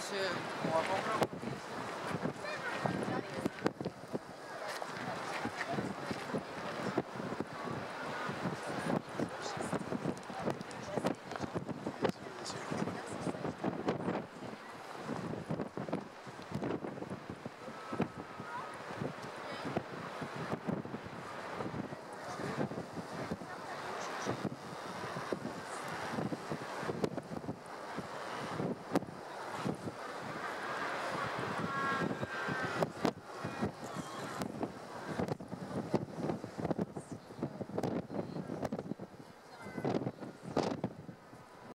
ser compra